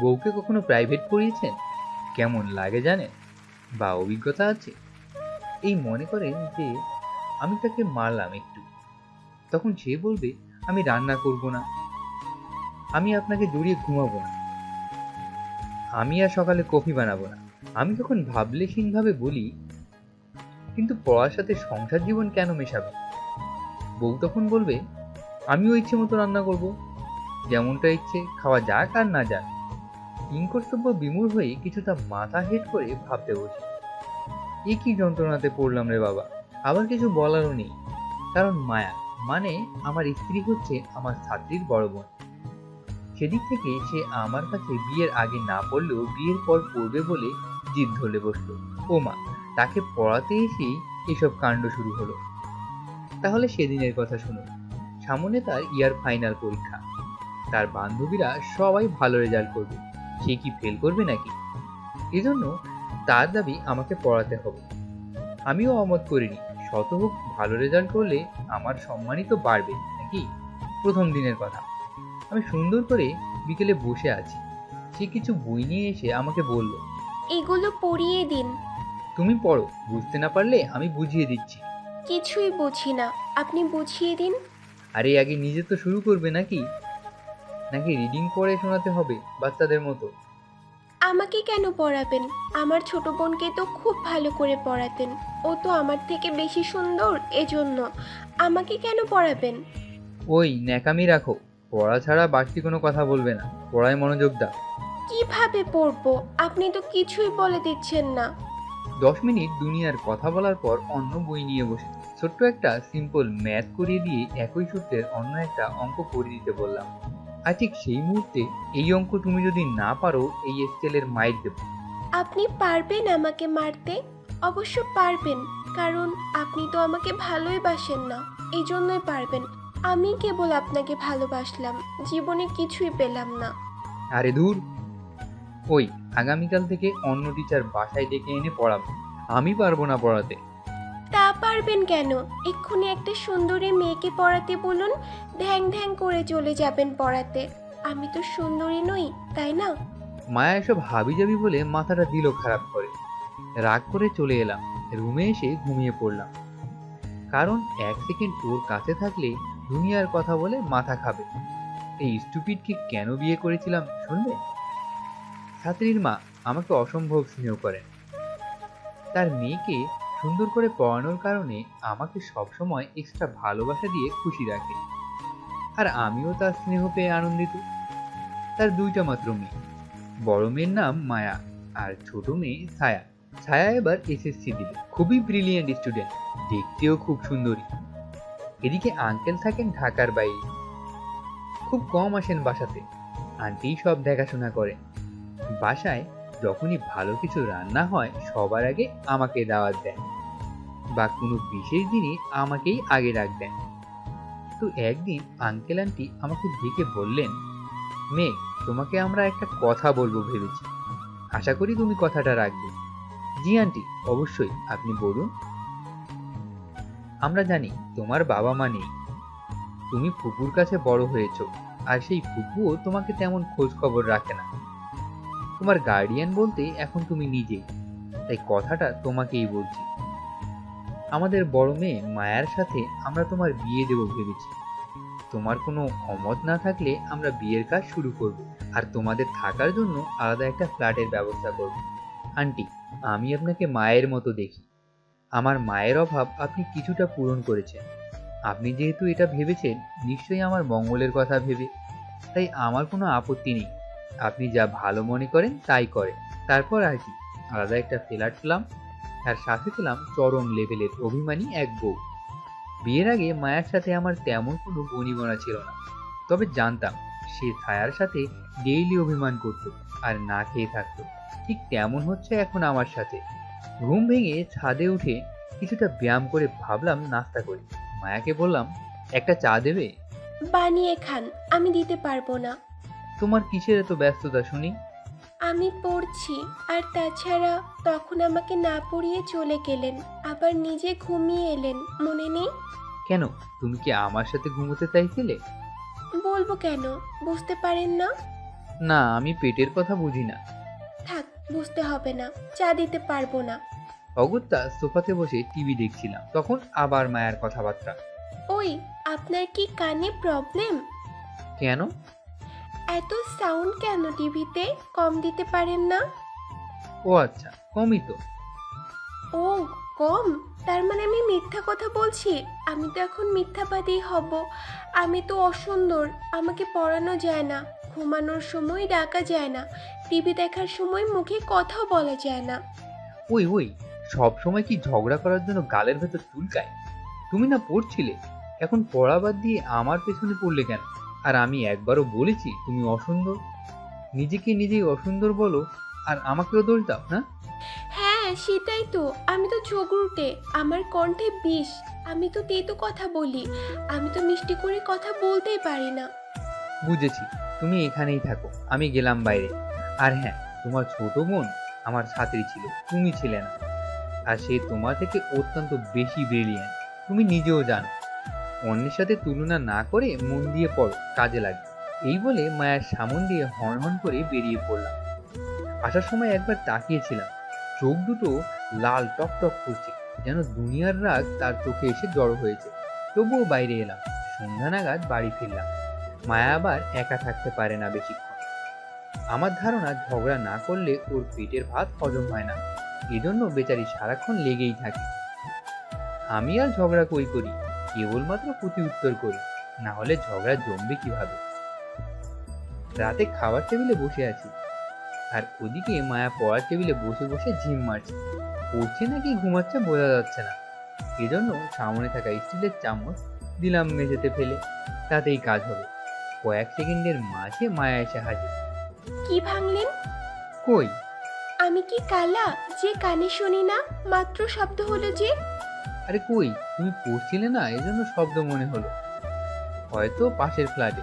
বউকে কখনো প্রাইভেট পড়িয়েছেন কেমন লাগে জানেন? বা অভিজ্ঞতা আছে? এই মনে করেন যে, আমি তাকে মারলাম একটু। তখন সে বলবে, আমি রান্না করব না। আমি আপনাকে জড়িয়ে ঘুমাবো না। আমি আর সকালে কফি বানাবো না। আমি তখন ভাবলেহীনভাবে বলি, কিন্তু পড়ার সাথে সংসার জীবন কেন মেশাবে? বউ তখন বলবে, আমিও ইচ্ছে মতো রান্না করব। যেমনটা ইচ্ছে, খাওয়া যাক আর না যাক। কিংকর্তব্য বিমূর হয়ে কিছুটা মাথা হেট করে ভাবতে বসি। এ কি যন্ত্রণাতে পড়লাম রে বাবা? আবার কিছু বলারও নেই। কারণ মায়া মানে আমার স্ত্রী হচ্ছে আমার ছাত্রীর বড় বোন। সেদিক থেকে সে আমার কাছে বিয়ের আগে না পড়লেও বিয়ের পর পড়বে বলে জিদ ধরে বসল। ও মা, তাকে পড়াতে এসেই এসব কাণ্ড শুরু হলো। তাহলে সেদিনের কথা শুনুন। সামনে তার ইয়ার ফাইনাল পরীক্ষা। তার বান্ধবীরা সবাই ভালো রেজাল্ট করবে। সে কি ফেল করবে নাকি? এজন্য তার দাবি আমাকে পড়াতে হবে। আমিও অমত করিনি। শত হোক ভালো রেজাল্ট করলে আমার সম্মানই তো বাড়বে নাকি? প্রথম দিনের কথা। আমি সুন্দর করে বিকেলে বসে আছি। সে কিছু বই নিয়ে এসে আমাকে বলল এগুলো পড়িয়ে দিন। তুমি পড়ো। বুঝতে না পারলে আমি বুঝিয়ে দিচ্ছি। কিছুই বুঝি না। আপনি বুঝিয়ে দিন। আরে আগে নিজে তো শুরু করবে নাকি? নাকি রিডিং করে শোনাতে হবে বাচ্চাদের মতো। আমাকে কেন পড়াবেন? আমার ছোট বোনকে তো খুব ভালো করে পড়াতেন। ও তো আমার থেকে বেশি সুন্দর এজন্য। আমাকে কেন পড়াবেন? ওই ন্যাকামি রাখো। পড়া ছাড়া বাড়তি কোনো কথা বলবে না। পড়ায় মনোযোগ দাও। কীভাবে পড়ব? আপনি তো কিছুই বলে দিচ্ছেন না। দশ মিনিট দুনিয়ার কথা বলার পর অন্য বই নিয়ে বসে। ছোট্ট একটা সিম্পল ম্যাথ করিয়ে দিয়ে একই সূত্রের অন্য একটা অঙ্ক করে দিতে বললাম। আর ঠিক সেই মুহূর্তে এই অঙ্ক তুমি যদি না পারো এই স্কেলের মাইর দেব। আপনি পারবেন আমাকে মারতে। অবশ্য পারবেন কারণ আপনি তো আমাকে ভালোই বাসেন না। এই জন্যই পারবেন। আমি কেবল আপনাকে ভালোবাসলাম জীবনে কিছুই পেলাম না। আরে দূর ওই আগামীকাল থেকে অন্য টিচার বাসায় ডেকে এনে পড়াবো। আমি পারব না পড়াতে। তা পারবেন কেন? এক্ষুনি একটা সুন্দরী মেয়েকে পড়াতে বলুন ধ্যাং ধ্যাং করে চলে যাবেন পড়াতে। আমি তো সুন্দরী নই, তাই না? মায়া এসব হাবি যাবি বলে মাথাটা দিল খারাপ করে। রাগ করে চলে এলাম, রুমে এসে ঘুমিয়ে পড়লাম। কারণ এক সেকেন্ড ওর কাছে থাকলে দুনিয়ার কথা বলে মাথা খাবে। এই স্টুপিডকে কেন বিয়ে করেছিলাম শুনবে? ছাত্রীর মা আমাকে অসম্ভব স্নেহ করেন। তার মেয়েকে সুন্দর করে পড়ানোর কারণে আমাকে সবসময় এক্সট্রা ভালোবাসা দিয়ে খুশি রাখে। আর আমিও তার স্নেহ পেয়ে আনন্দিত। তার দুইটা মাত্র মেয়ে। বড় মেয়ের নাম মায়া আর ছোট মেয়ে ছায়া। ছায়া এবার এসএসসি দিবে। খুবই ব্রিলিয়েন্ট স্টুডেন্ট দেখতেও খুব সুন্দরী। এদিকে আঙ্কেল থাকেন ঢাকার বাইরে। খুব কম আসেন বাসাতে। আন্টি সব দেখাশোনা করেন। বাসায় যখনই ভালো কিছু রান্না হয়, সবার আগে আমাকে দাওয়াত দেন বা কোনো বিশেষ দিনে আমাকেই আগে ডাক দেন। তো একদিন আঙ্কেল আন্টি আমাকে ডেকে বললেন, মেয়ে, তোমাকে আমরা একটা কথা বলব ভেবেছি। আশা করি তুমি কথাটা রাখবে। জি আন্টি অবশ্যই, আপনি বলুন। আমরা জানি, তোমার বাবা মা নেই। তুমি ফুপুর কাছে বড় হয়েছো, আর সেই ফুপুও তোমাকে তেমন খোঁজ খবর রাখে না। তোমার গার্ডিয়ান বলতে এখন তুমি নিজেই তাই কথাটা তোমাকেই বলছি। আমাদের বড় মেয়ে মায়ার সাথে আমরা তোমার বিয়ে দেব ভেবেছি। তোমার কোনো অমত না থাকলে আমরা বিয়ের কাজ শুরু করব আর তোমাদের থাকার জন্য আলাদা একটা ফ্ল্যাটের ব্যবস্থা করব। আন্টি, আমি আপনাকে মায়ের মতো দেখি। আমার মায়ের অভাব আপনি কিছুটা পূরণ করেছেন। আপনি যেহেতু এটা ভেবেছেন, নিশ্চয়ই আমার মঙ্গলের কথা ভেবে। তাই আমার কোনো আপত্তি নেই। আপনি যা ভালো মনে করেন, তাই করেন। তারপর আর কি, আলাদা একটা ফ্ল্যাট পেলাম আর সাথে পেলাম চরম লেভেলের অভিমানী এক বউ। বিয়ের আগে মায়ের সাথে আমার তেমন কোনো বনিগণা ছিল না। তবে জানতাম, সে ছায়ার সাথে ডেইলি অভিমান করত আর না খেয়ে থাকতো। ঠিক তেমন হচ্ছে এখন আমার সাথে। ঘুম ভেঙে ছাদে উঠে কিছুটা ব্যায়াম করে ভাবলাম নাস্তা করি। মায়াকে বললাম, একটা চা দেবে? বানিয়ে খান, আমি দিতে পারব না। তোমার কিসের এত ব্যস্ততা শুনি? আমি পড়ছি আর তাছাড়া তখন আমাকে না পড়িয়ে চলে গেলেন আবার নিজে ঘুমিয়ে এলেন মনে নেই? কেন? তুমি কি আমার সাথে ঘুমোতে চাইছিলে? বলব কেন? বুঝতে পারেন না? না আমি পেটের কথা বুঝি না। থাক বুঝতে হবে না চা দিতে পারব না। অগত্যা সোফাতে বসে টিভি দেখছিলাম তখন আবার মায়ার কথাবার্তা। ওই আপনার কি কানে প্রবলেম? কেন? এত সাউন্ড কেন টিভিতে? কম দিতে পারেন না? ও আচ্ছা কমই তো। ও কম? তার মানে আমি মিথ্যা কথা বলছি? আমি তো এখন মিথ্যাবাদী হব। আমি তো অসুন্দর আমাকে পড়ানো যায় না ঘুমানোর সময় ডাকা যায় না টিভি দেখার সময় মুখে কথাও বলা যায় না। ওই ওই সব সময় কি ঝগড়া করার জন্য গালের ভেতর চুলকায়? তুমি না পড়ছিলে এখন পড়া বাদ দিয়ে আমার পেছনে পড়লে কেন? আর আমি একবারও বলেছি তুমি অসুন্দর। নিজেকে নিজেই অসুন্দর বলো আর আমাকেও দোষ দাও হ্যাঁ হ্যাঁ সেটাই তো। আমি তো ঝগড়ুটে আমার কণ্ঠে বিষ। আমি তো তেতো কথা বলি। আমি তো মিষ্টি করে কথা বলতেই পারি না। বুঝেছি। তুমি এখানেই থাকো। আমি গেলাম বাইরে। আর হ্যাঁ তোমার ছোট বোন আমার ছাত্রী ছিল। তুমি ছিলে না। আর সে তোমার থেকে অত্যন্ত বেশি ব্রিলিয়ান্ট তুমি নিজেও জানো। অন্যের সাথে তুলনা না করে মন দিয়ে পড়ো, কাজে লাগে। এই বলে মায়ের সামন দিয়ে হন হন করে বেরিয়ে পড়লাম। আসার সময় একবার তাকিয়েছিলাম। চোখ দুটো লাল টক টক করছে, যেন দুনিয়ার রাগ তার চোখে এসে জড়ো হয়েছে। তবুও বাইরে এলাম। সন্ধ্যা নাগাদ বাড়ি ফিরলাম। মায়া আবার একা থাকতে পারে না বেশিক্ষণ। আমার ধারণা ঝগড়া না করলে ওর পেটের ভাত হজম হয় না। এজন্য বেচারি সারাক্ষণ লেগেই থাকে। আমি আর ঝগড়া কই করি? কেবলমাত্র প্রতি উত্তর করি না হলে ঝগড়া জমবে কীভাবে? রাতে খাবার টেবিলে বসে আছি আর ওদিকে মায়া পড়ার টেবিলে বসে বসে ঝিম মারছে। পড়ছে নাকি ঘুমাচ্ছে বোঝা যাচ্ছে না। এজন্য সামনে থাকা স্টিলের চামচ দিলাম মেঝেতে ফেলে তাতেই কাজ হবে। কয়েক সেকেন্ডের মাঝে মায়া এসে হাজির। কি ভাঙলেন? কই? আমি কি কালা? যে কানে শুনি না মাত্র শব্দ হলো যে আরে কই? তুমি পড়ছিলে না? এজন্য শব্দ মনে হলো। হয়তো পাশের ফ্ল্যাটে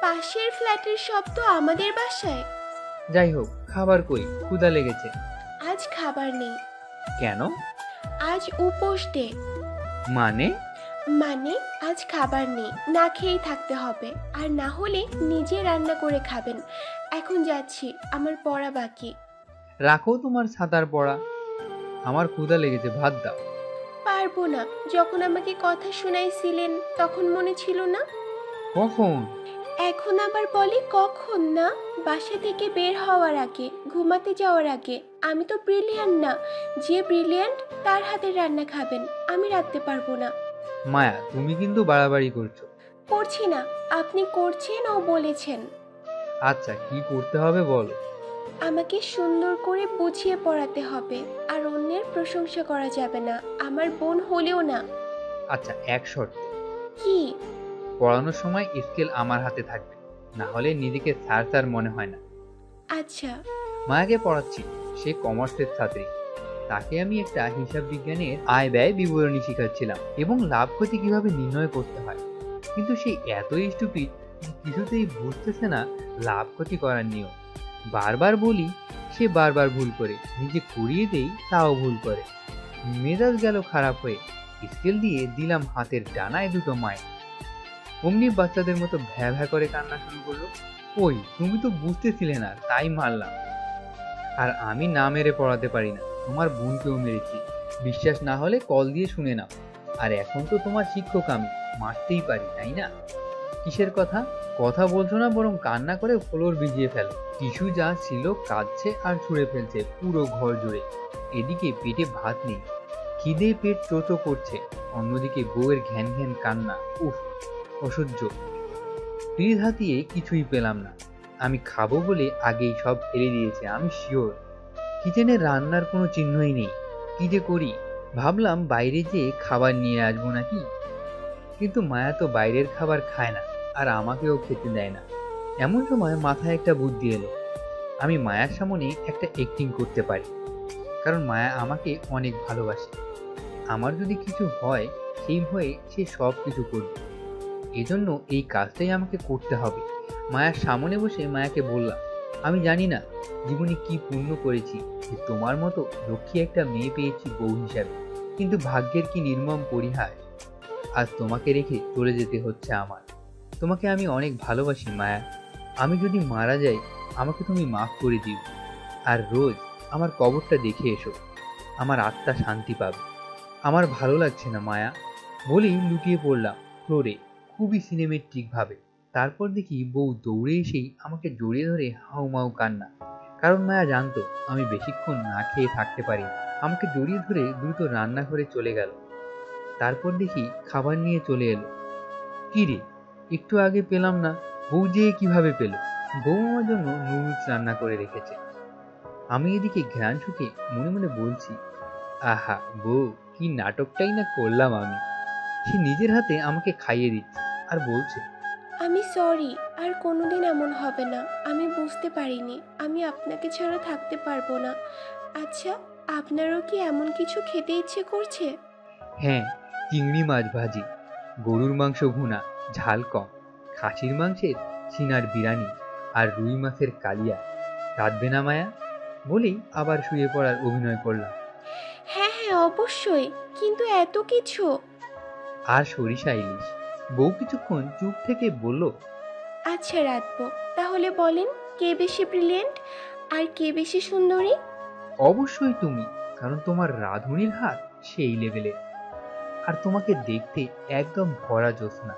পাশের ফ্ল্যাটের শব্দ আমাদের বাসায়। যাই হোক খাবার কই? ক্ষুধা লেগেছে। আজ খাবার নেই। কেন? আজ উপোস ডে। মানে? মানে আজ খাবার নেই। না খেয়েই থাকতে হবে। আর না হলে নিজে রান্না করে খাবেন। এখন যাচ্ছি আমার পড়া বাকি। রাখো তোমার সাঁতার পড়া। আমার ক্ষুধা লেগেছে ভাত দাও। পারব না। যখন আমাকে কথা শোনাইছিলেন তখন মনে ছিল না? কখন? এখন আবার বলে কখন না? বাসা থেকে বের হওয়ার আগে ঘুমাতে যাওয়ার আগে। আমি তো ব্রিলিয়ান্ট না। যে ব্রিলিয়ান্ট তার হাতের রান্না খাবেন। আমি রাখতে পারব না। মায়া তুমি কিন্তু বাড়াবাড়ি করছ। করছি না। আপনি করছেন ও বলেছেন। আচ্ছা কি করতে হবে বলো। আমাকে সুন্দর করে বুঝিয়ে পড়াতে হবে আর অন্যের প্রশংসা করা যাবে না। আমার বোন হলেও না। আচ্ছা এক শর্ত। কি? পড়ানোর সময় স্কেল আমার হাতে থাকবে না হলে নিজেকে স্যার স্যার মনে হয় না। আচ্ছা। মায়াকে পড়াচ্ছি সে কমার্সের ছাত্রী। তাকে আমি একটা হিসাব বিজ্ঞানের আয় ব্যয় বিবরণী শেখাচ্ছিলাম এবং লাভ ক্ষতি কীভাবে নির্ণয় করতে হয়। কিন্তু সে এতই স্টুপিড কিছুতেই বুঝতেছে না লাভ ক্ষতি করার নিয়ম। বারবার বলি, সে বারবার ভুল করে। নিজে করিয়ে দেই, তাও ভুল করে। মেজাজ গেল খারাপ হয়ে। স্কেল দিয়ে দিলাম হাতের ডানায় দুটো মায় অমনি বাচ্চাদের মতো ভ্যা ভ্যা করে কান্না শুরু করল। ওই, তুমি তো বুঝতেছিলে না, তাই মারলাম। আর আমি না মেরে পড়াতে পারি না। তোমার বোনকেও মেরেছি। বিশ্বাস না হলে কল দিয়ে শুনে নাও। আর এখন তো তোমার শিক্ষক আমি। মারতেই পারি, তাই না? কিসের কথা? কথা বলছো না, বরং কান্না করে ফ্লোর ভিজিয়ে ফেলো। টিস্যু যা ছিল কাঁদছে আর ছুঁড়ে ফেলছে পুরো ঘর জুড়ে। এদিকে পেটে ভাত নেই। খিদে পেট চোচো করছে। অন্যদিকে বউয়ের ঘ্যান ঘ্যান কান্না। উফ, অসহ্য। ফ্রিজ হাতিয়ে কিছুই পেলাম না। আমি খাব বলে আগেই সব ফেলে দিয়েছে, আমি শিওর। কিচেনে রান্নার কোনো চিহ্নই নেই। কি যে করি? ভাবলাম বাইরে যেয়ে খাবার নিয়ে আসব নাকি? কিন্তু মায়া তো বাইরের খাবার খায় না। আর আমাকেও খেতে দেয় না। এমন সময় মাথায় একটা বুদ্ধি এলো। আমি মায়ার সামনে একটা অ্যাক্টিং করতে পারি, কারণ মায়া আমাকে অনেক ভালোবাসে। আমার যদি কিছু হয়, সেই ভয়ে সে সব কিছু করবে। এজন্য এই কাজটাই আমাকে করতে হবে। মায়ার সামনে বসে মায়াকে বললাম, আমি জানি না জীবনে কি পূর্ণ করেছি, যে তোমার মতো লক্ষ্মী একটা মেয়ে পেয়েছি বউ হিসাবে, কিন্তু ভাগ্যের কি নির্মম পরিহাস আজ তোমাকে রেখে চলে যেতে হচ্ছে আমার। তোমাকে আমি অনেক ভালোবাসি, মায়া। আমি যদি মারা যাই, আমাকে তুমি মাফ করে দিও। আর রোজ আমার কবরটা দেখে এসো। আমার আত্মা শান্তি পাবে। আমার ভালো লাগছে না, মায়া। বলেই লুটিয়ে পড়লাম ফ্লোরে, খুবই সিনেমেট্রিক ভাবে। তারপর দেখি বউ দৌড়ে এসেই আমাকে জড়িয়ে ধরে হাউমাউ কান্না। কারণ মায়া জানতো, আমি বেশিক্ষণ না খেয়ে থাকতে পারি আমাকে জড়িয়ে ধরে দ্রুত রান্নাঘরে চলে গেল। তারপর দেখি খাবার নিয়ে চলে এলো। কি রে? একটু আগে পেলাম না বউ যেয়ে কীভাবে পেল? বউ আমার জন্য নুডলস রান্না করে রেখেছে। আমি এদিকে ঘ্রাণ শুকে মনে মনে বলছি আহা বউ কি নাটকটাই না করলাম আমি। সে নিজের হাতে আমাকে খাইয়ে দিচ্ছে আর বলছে আমি সরি আর কোনোদিন এমন হবে না। আমি বুঝতে পারিনি আমি আপনাকে ছাড়া থাকতে পারব না। আচ্ছা আপনারও কি এমন কিছু খেতে ইচ্ছে করছে? হ্যাঁ চিংড়ি মাছ ভাজি গরুর মাংস ভুনা ঝাল কম। খাসির মাংসের সিনার বিরানি আর রুই মাছের কালিয়া। রাঁধবে না মায়া? বলেই আবার শুয়ে পড়ার অভিনয় করলাম। হ্যাঁ হ্যাঁ অবশ্যই কিন্তু এত কিছু? আর সরিষা ইলিশ। বউ কিছুক্ষণ চুপ থেকে বলল আচ্ছা রাখব তাহলে বলেন কে বেশি ব্রিলিয়েন্ট আর কে বেশি সুন্দরী? অবশ্যই তুমি কারণ তোমার রাঁধুনির হাত সেই লেভেলে আর তোমাকে দেখতে একদম ভরা জ্যোৎস্না।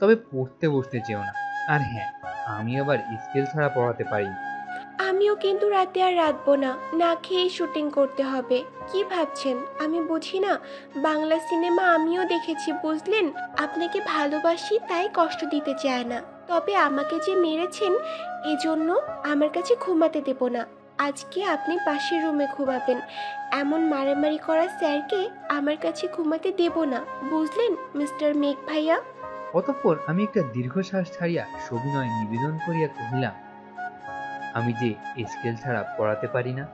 তবে পড়তে বসতে চেও না। আর হ্যাঁ আমি আবার স্কেল ছাড়া পড়াতে পারি। আমিও কিন্তু রাতে আর রাখব না। না খেয়েই শুটিং করতে হবে। কি ভাবছেন? আমি বুঝি না। বাংলা সিনেমা আমিও দেখেছি, বুঝলেন? আপনাকে ভালোবাসি, তাই কষ্ট দিতে চায় না। তবে আমাকে যে মেরেছেন, এজন্য আমার কাছে ঘুমাতে দেব না। আজকে আপনি পাশের রুমে ঘুমাবেন। এমন মারামারি করা স্যারকে আমার কাছে ঘুমাতে দেব না। বুঝলেন, মিস্টার মেঘ ভাইয়া অতঃপর আমি একটা দীর্ঘশ্বাস ছাড়িয়া সবিনয় নিবেদন করিয়া কহিলাম, আমি যে স্কেল ছাড়া পড়াতে পারি না